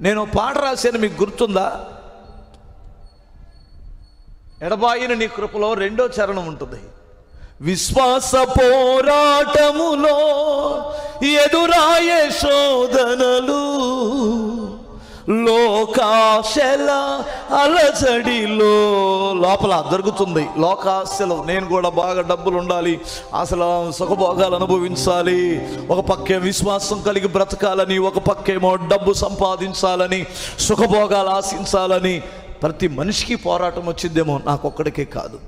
నేను పాట రాశాను మీకు గుర్తుందా? ఎడబాయిన నీ కృపలో రెండో చరణం ఉంటుంది. విశ్వాస పోరాటములో ఎదురాయే శోధనలు లోకాశల అలజడిలో. లోపల దొరుకుతుంది లోకాశలం నేను కూడా బాగా డబ్బులు ఉండాలి. అసలు సుఖభోగాలు అనుభవించాలి. ఒక పక్కే విశ్వాసం కలిగి బ్రతకాలని ఒక పక్కేమో డబ్బు సంపాదించాలని సుఖభోగాలు ఆశించాలని ప్రతి మనిషికి పోరాటం వచ్చిందేమో నాకొక్కడికే కాదు.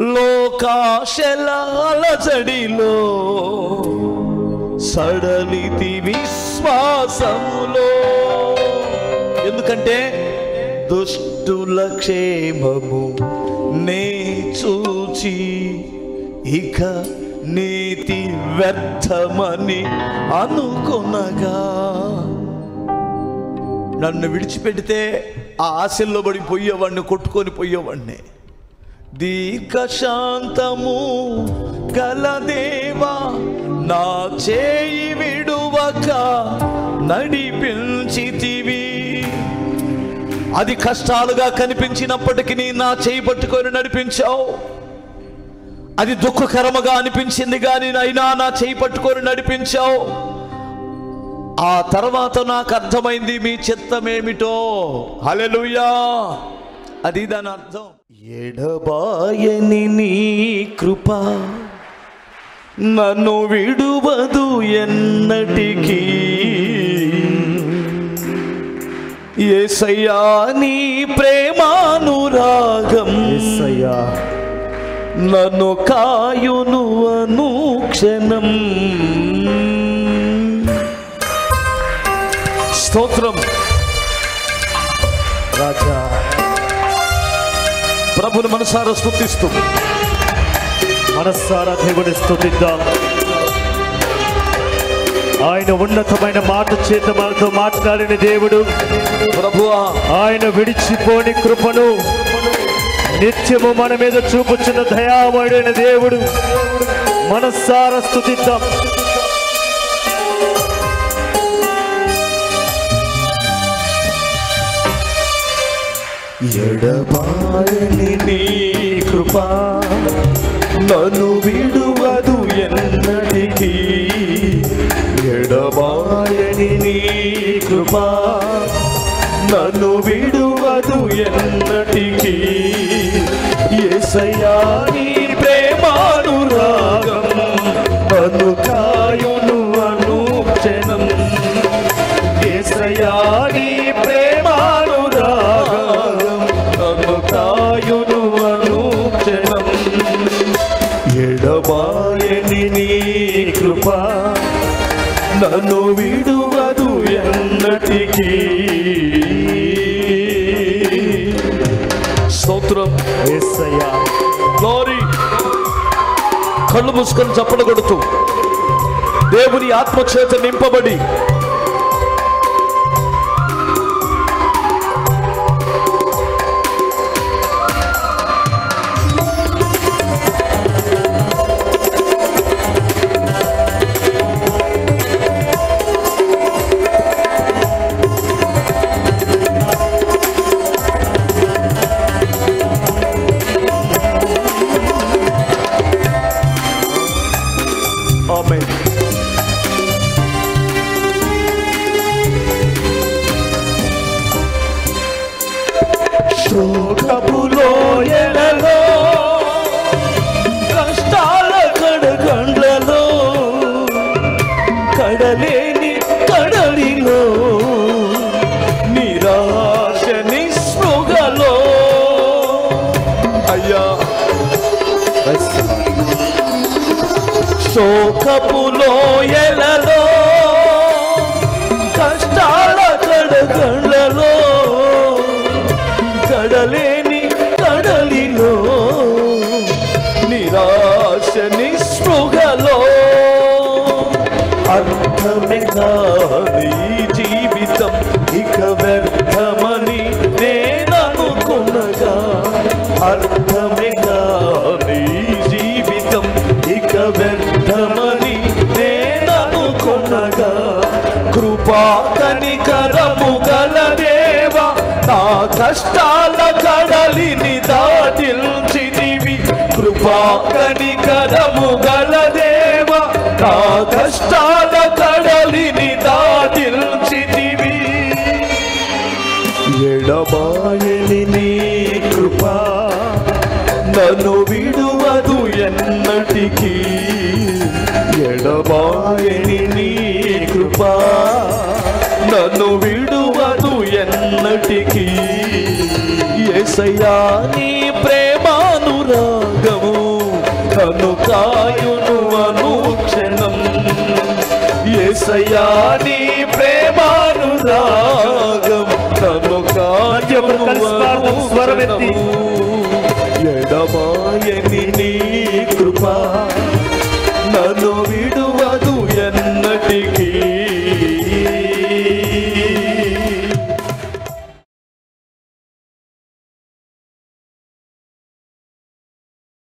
లోకాశల అలజడిలో సడలితి విశ్వాసములో ఎందుకంటే దుష్టుల క్షేమము నే చూచి ఇక నీతి వ్యర్థమని అనుకొనగా. నన్ను విడిచిపెడితే ఆ ఆశల్లో పడి పోయేవాడిని కొట్టుకొని పోయేవాడిని. దీర్ఘశాంతము గలదేవా నా చేయి విడువక నడిపించితి అది కష్టాలుగా కనిపించినప్పటికీ నా చేయి పట్టుకొని నడిపించావు. అది దుఃఖకరముగా అనిపించింది కానీ అయినా నా చేయి పట్టుకొని నడిపించావు. ఆ తర్వాత నాకు అర్థమైంది మీ చిత్తమేమిటో. హల్లెలూయా. అది దాని అర్థం. ఎడబాయని నీ కృప నన్ను విడువదు ఎన్నటికీ. ఏసయ్యా నీ ప్రేమానురాగం యేసయ్యా నన్ను కాయును అనుక్షణం. స్తోత్రం. రాజా. ప్రభుని మనసారా స్థుతిస్తూ మనస్సారా దేవుని స్తుతిద్దాం. ఆయన ఉన్నతమైన మాట చేత మనతో మాట్లాడిన దేవుడు. ప్రభువా ఆయన విడిచిపోని కృపను నిత్యము మన మీద చూపుచున్న దయామయుడైన దేవుడు. మనస్సారా స్తుతిద్దాం. ఎడబాయని నీ కృప నన్ను విడువదు ఎన్నటికీ. ఎడబాయని నీ కృపా నన్ను విడువదు ఎన్నటికీ. ఎసయా నీ ప్రేమానురాగం నన్ను కాయును అనుక్షణం. ఎసయా నీ ప్రేమానురాగం నన్ను కాయును అనుక్షణం. ఎడబాయని నీ కృప నన్ను వి స్తోత్రం. యేసయ్యా గ్లోరీ కళ్ళు మూసుకొని చప్పలు కొడుతూ. దేవుని ఆత్మచేత నింపబడి. శోకములో ఎలలో కష్టాల కడగండ్లలో కడలేని కడలిలో నిరాశ నిస్పృగలో అయ్యా! శోకపులో ఎలలో కష్టాల కడగండ్లలో అర్థమే కాని జీవితం? ఇక వ్యర్థమని నేననుకొనగా కృపా కనికరము గల దేవా నా కష్టాల కడలిని దాటిల్చిదివి కృపా కనికరము గల దేవా నా కష్టాల విడువదు ఎన్నటికీ. ఎడబాయని నీ కృపా. నన్ను విడువదు ఎన్నటికీ. ఎసయ్యా నీ ప్రేమానురాగము కను కాయును అనుక్షణం. ఎసయ్యా నీ ప్రేమానురాగం కను పాడదాం, స్వరమెత్తి. ఎడమాయని నీ కృపా